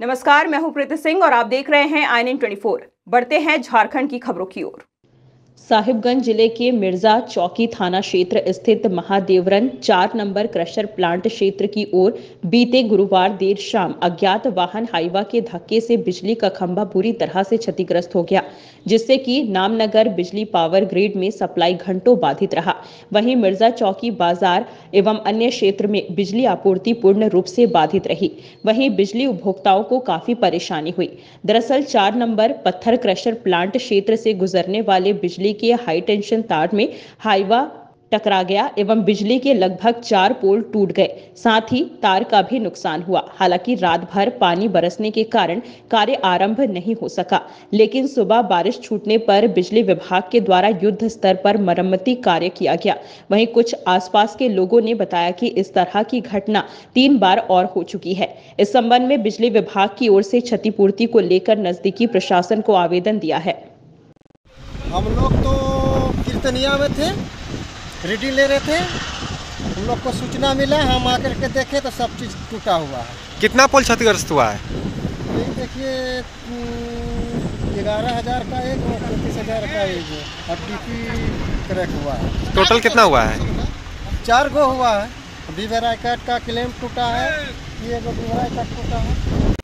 नमस्कार, मैं हूँ प्रीति सिंह और आप देख रहे हैं आई ट्वेंटी बढ़ते हैं झारखंड की खबरों की ओर। साहिबगंज ज़िले के मिर्ज़ा चौकी थाना क्षेत्र स्थित महादेवरन चार नंबर क्रशर प्लांट क्षेत्र की ओर बीते गुरुवार देर शाम अज्ञात वाहन हाईवा के धक्के से बिजली का खंभा बुरी तरह से क्षतिग्रस्त हो गया। जिससे कि नामनगर बिजली पावर ग्रिड में सप्लाई घंटों बाधित रहा। वहीं मिर्ज़ा चौकी बाज़ार एवं अन्य क्षेत्र में बिजली आपूर्ति पूर्ण रूप से बाधित रही। वहीं बिजली उपभोक्ताओं को काफ़ी परेशानी हुई। दरअसल चार नंबर पत्थर क्रशर प्लांट क्षेत्र से गुजरने वाले बिजली के हाई टेंशन तार में हाईवा टकरा गया एवं बिजली के लगभग चार पोल टूट गए। साथ ही तार का भी नुकसान हुआ। हालाँकि रात भर पानी बरसने के कारण कार्य आरंभ नहीं हो सका। लेकिन सुबह बारिश छूटने पर बिजली विभाग के द्वारा युद्ध स्तर पर मरम्मती कार्य किया गया। वहीं कुछ आसपास के लोगों ने बताया कि इस तरह की घटना तीन बार और हो चुकी है। इस संबंध में बिजली विभाग की ओर से क्षतिपूर्ति को लेकर नजदीकी प्रशासन को आवेदन दिया है। हम लोग तो कीर्तनिया में थे। रीडिंग ले रहे थे। हम लोग को सूचना मिला हम आकर के देखे तो सब चीज़ टूटा हुआ है। कितना पोल क्षतिग्रस्त हुआ है? यही देखिए ग्यारह हज़ार का एक और पैंतीस हज़ार का एक और डीपी क्रैक हुआ है। टोटल कितना हुआ है? चार गो हुआ है। कार्ड का क्लेम टूटा है। ये वीवेराई कार्ड टूटा है।